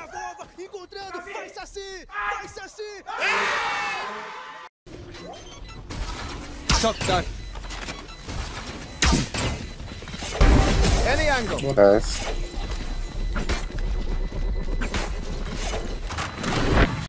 na Vova, encontrando, vai Saci, assim, vai Saci. Assim. Shotgun. Any angle. Nice.